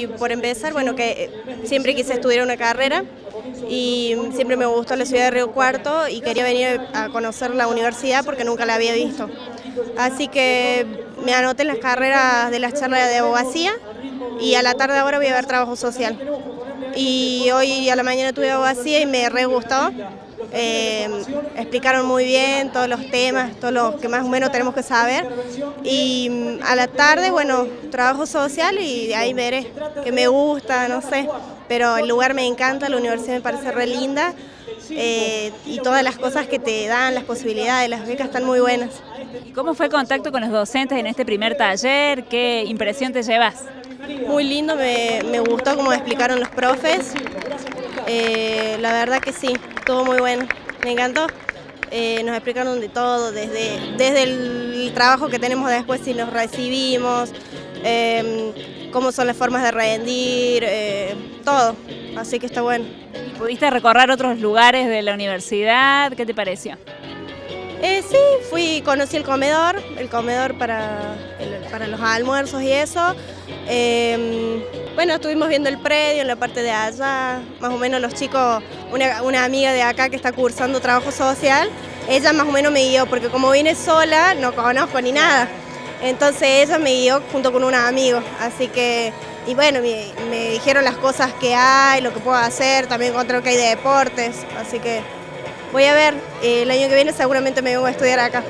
Y por empezar, bueno, que eh, siempre quise estudiar una carrera y siempre me gustó la ciudad de Río Cuarto y quería venir a conocer la universidad porque nunca la había visto. Así que me anoté en las carreras de las charlas de abogacía y a la tarde ahora voy a ver trabajo social. Y hoy a la mañana tuve abogacía y me re gustó. Eh, explicaron muy bien todos los temas, todo lo que más o menos tenemos que saber. Y mm, a la tarde, bueno, trabajo social y ahí veré que me gusta, no sé. Pero el lugar me encanta, la universidad me parece re linda eh, y todas las cosas que te dan, las posibilidades, las becas están muy buenas. ¿Y cómo fue el contacto con los docentes en este primer taller? ¿Qué impresión te llevas? Muy lindo, me, me gustó cómo explicaron los profes. Eh, la verdad que sí, estuvo muy bueno, me encantó. Eh, nos explicaron de todo, desde, desde el trabajo que tenemos después si nos recibimos, em, cómo son las formas de rendir, eh, todo, así que está bueno. ¿Y pudiste recorrer otros lugares de la universidad? ¿Qué te pareció? Eh, sí, fui, conocí el comedor, el comedor para, para los almuerzos y eso. Em, bueno, estuvimos viendo el predio en la parte de allá, más o menos los chicos, una, una, amiga de acá que está cursando trabajo social, ella más o menos me guió, porque como vine sola, no conozco ni nada. Entonces ella me guió junto con un amigo, así que, y bueno, me, me dijeron las cosas que hay, lo que puedo hacer, también encontré que hay de deportes, así que voy a ver, el año que viene seguramente me vengo a estudiar acá.